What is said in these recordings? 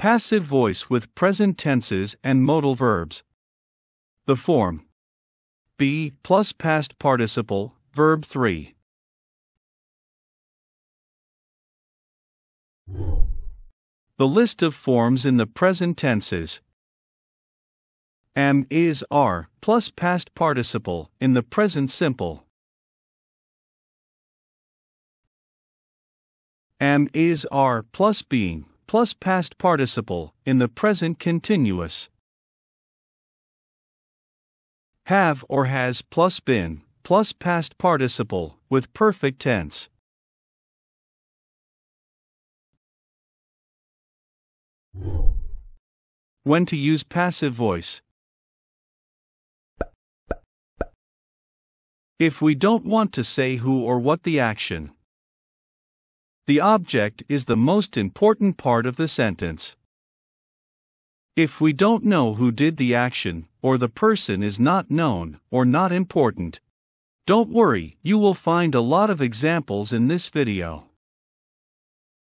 Passive voice with present tenses and modal verbs. The form be plus past participle, verb 3. The list of forms in the present tenses am, is, are, plus past participle in the present simple. Am, is, are, plus being, plus past participle in the present continuous. Have or has plus been, plus past participle with perfect tense. When to use passive voice. If we don't want to say who or what the action, the object is the most important part of the sentence. If we don't know who did the action, or the person is not known or not important, don't worry, you will find a lot of examples in this video.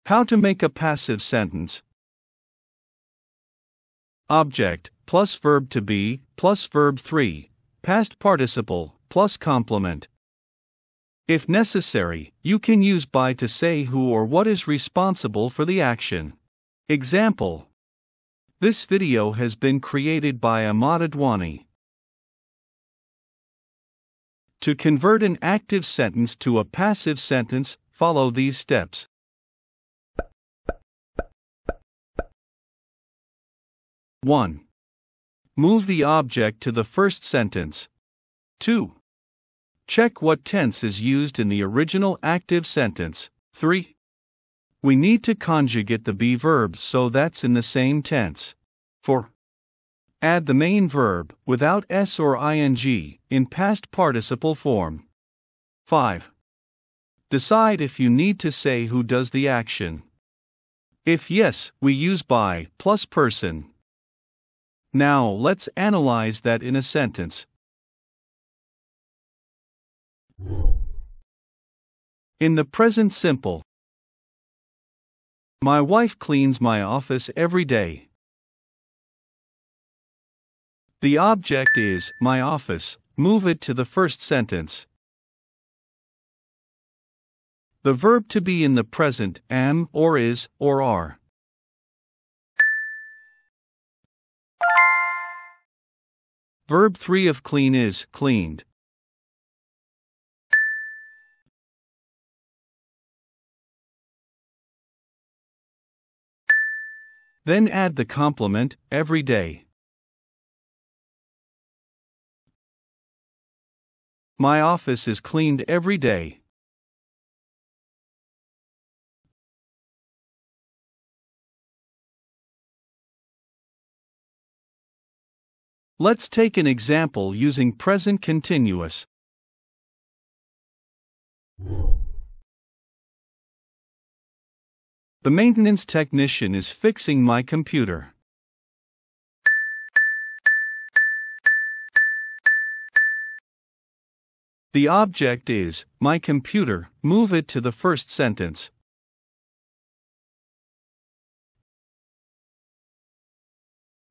How to make a passive sentence. Object plus verb to be plus verb 3, past participle plus complement. If necessary, you can use by to say who or what is responsible for the action. Example This video has been created by Ahmad Adwani. To convert an active sentence to a passive sentence, follow these steps. One. Move the object to the first sentence. 2. Check what tense is used in the original active sentence. 3. We need to conjugate the be verb so that's in the same tense. 4. Add the main verb, without s or ing, in past participle form. 5. Decide if you need to say who does the action. If yes, we use by plus person. Now let's analyze that in a sentence. In the present simple, my wife cleans my office every day. The object is my office. Move it to the first sentence. The verb to be in the present am or is or are. Verb 3 of clean is cleaned. Then add the complement every day. My office is cleaned every day. Let's take an example using present continuous. The maintenance technician is fixing my computer. The object is my computer, move it to the first sentence.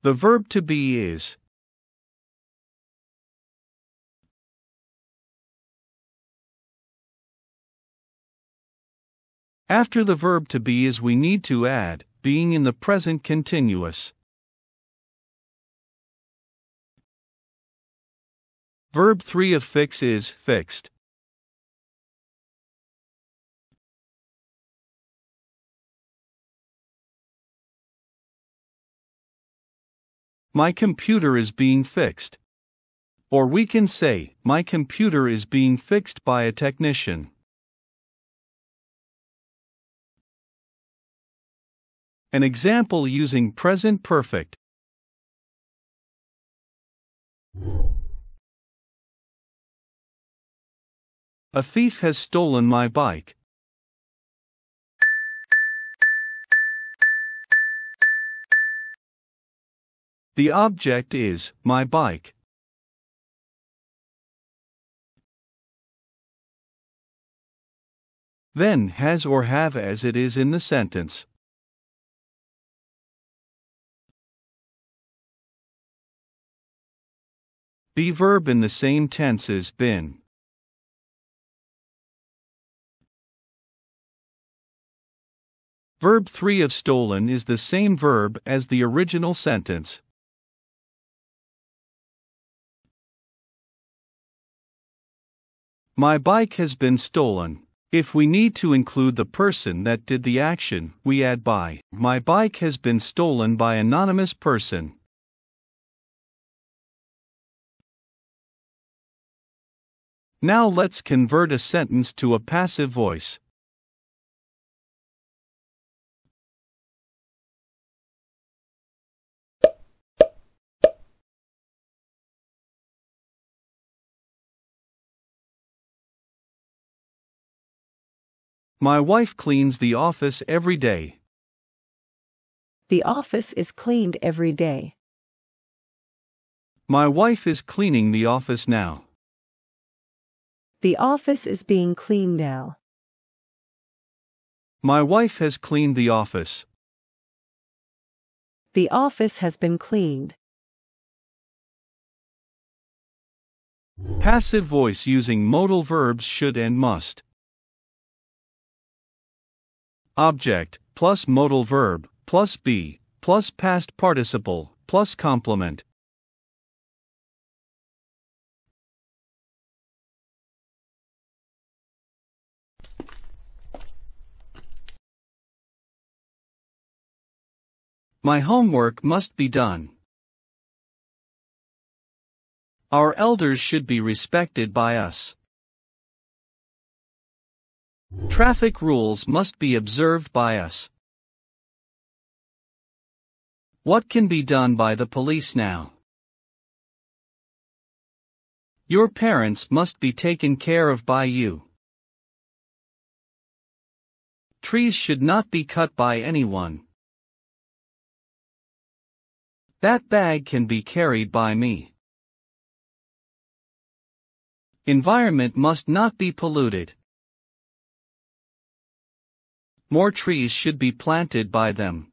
The verb to be is After the verb to be is we need to add being in the present continuous. Verb 3 of fix is fixed. My computer is being fixed. Or we can say, My computer is being fixed by a technician. An example using present perfect. A thief has stolen my bike. The object is my bike. Then has or have as it is in the sentence. Be verb in the same tense as been. Verb 3 of stolen is the same verb as the original sentence. My bike has been stolen. If we need to include the person that did the action, we add by. My bike has been stolen by anonymous person. Now let's convert a sentence to a passive voice. My wife cleans the office every day. The office is cleaned every day. My wife is cleaning the office now. The office is being cleaned now. My wife has cleaned the office. The office has been cleaned. Passive voice using modal verbs should and must. Object plus modal verb plus be plus past participle plus complement. My homework must be done. Our elders should be respected by us. Traffic rules must be observed by us. What can be done by the police now? Your parents must be taken care of by you. Trees should not be cut by anyone. That bag can be carried by me. Environment must not be polluted. More trees should be planted by them.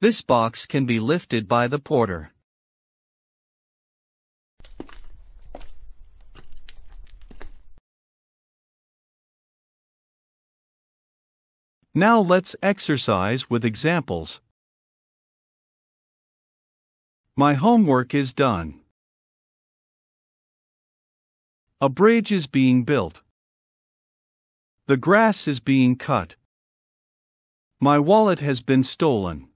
This box can be lifted by the porter. Now let's exercise with examples. My homework is done. A bridge is being built. The grass is being cut. My wallet has been stolen.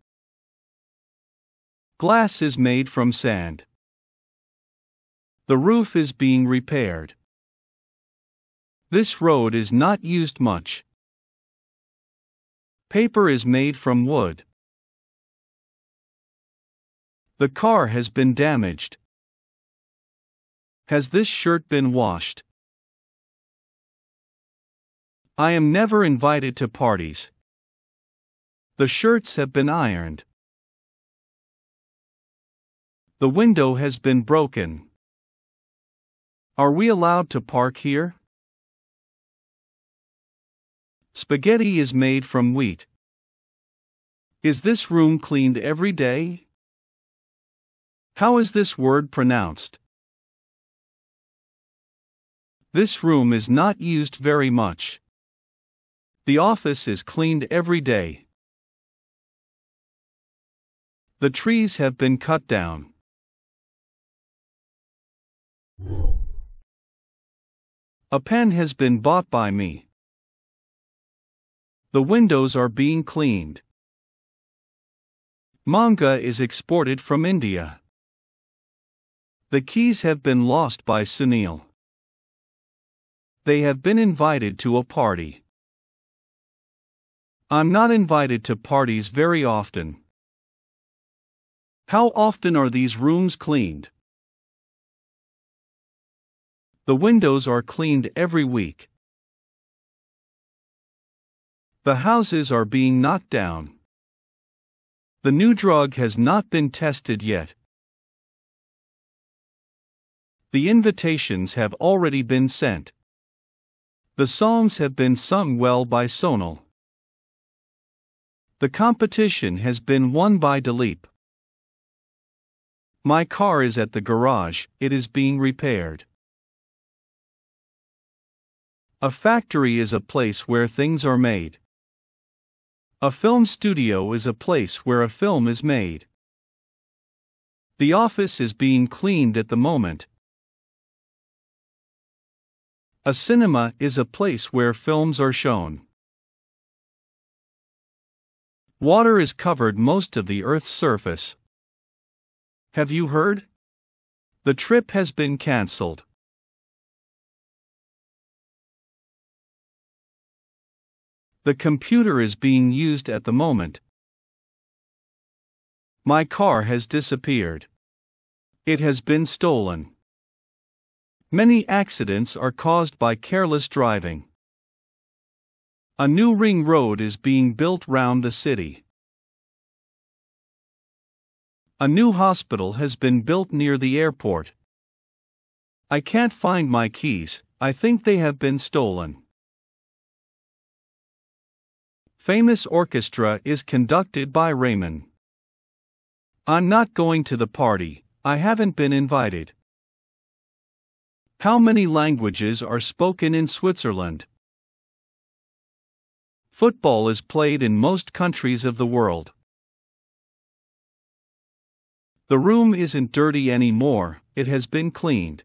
Glass is made from sand. The roof is being repaired. This road is not used much. Paper is made from wood. The car has been damaged. Has this shirt been washed? I am never invited to parties. The shirts have been ironed. The window has been broken. Are we allowed to park here? Spaghetti is made from wheat. Is this room cleaned every day? How is this word pronounced? This room is not used very much. The office is cleaned every day. The trees have been cut down. A pen has been bought by me. The windows are being cleaned. Manga is exported from India. The keys have been lost by Sunil. They have been invited to a party. I'm not invited to parties very often. How often are these rooms cleaned? The windows are cleaned every week. The houses are being knocked down. The new drug has not been tested yet. The invitations have already been sent. The songs have been sung well by Sonal. The competition has been won by Dilip. My car is at the garage, it is being repaired. A factory is a place where things are made. A film studio is a place where a film is made. The office is being cleaned at the moment. A cinema is a place where films are shown. Water is covered most of the Earth's surface. Have you heard? The trip has been cancelled. The computer is being used at the moment. My car has disappeared. It has been stolen. Many accidents are caused by careless driving. A new ring road is being built round the city. A new hospital has been built near the airport. I can't find my keys, I think they have been stolen. Famous orchestra is conducted by Raymond. I'm not going to the party, I haven't been invited. How many languages are spoken in Switzerland? Football is played in most countries of the world. The room isn't dirty anymore, it has been cleaned.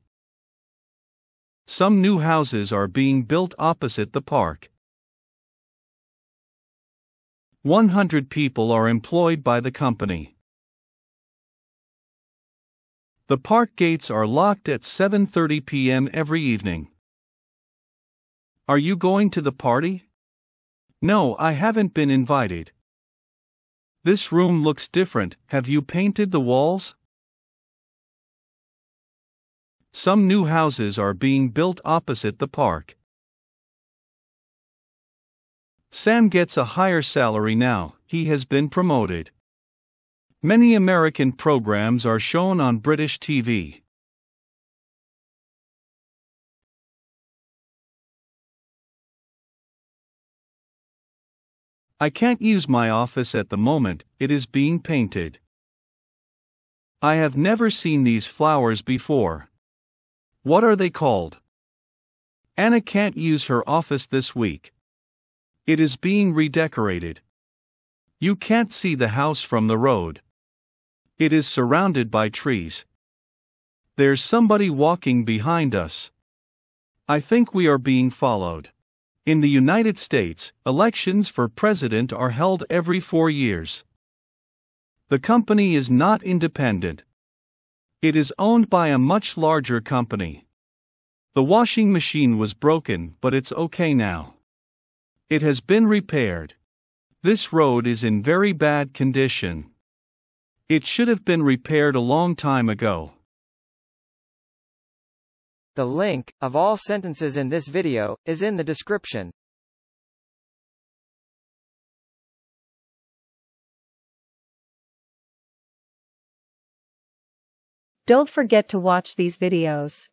Some new houses are being built opposite the park. 100 people are employed by the company. The park gates are locked at 7:30 p.m. every evening. Are you going to the party? No, I haven't been invited. This room looks different. Have you painted the walls? Some new houses are being built opposite the park. Sam gets a higher salary now, he has been promoted. Many American programs are shown on British TV. I can't use my office at the moment, it is being painted. I have never seen these flowers before. What are they called? Anna can't use her office this week. It is being redecorated. You can't see the house from the road. It is surrounded by trees. There's somebody walking behind us. I think we are being followed. In the United States, elections for president are held every four years. The company is not independent. It is owned by a much larger company. The washing machine was broken, but it's okay now. It has been repaired. This road is in very bad condition. It should have been repaired a long time ago. The link, of all sentences in this video, is in the description. Don't forget to watch these videos.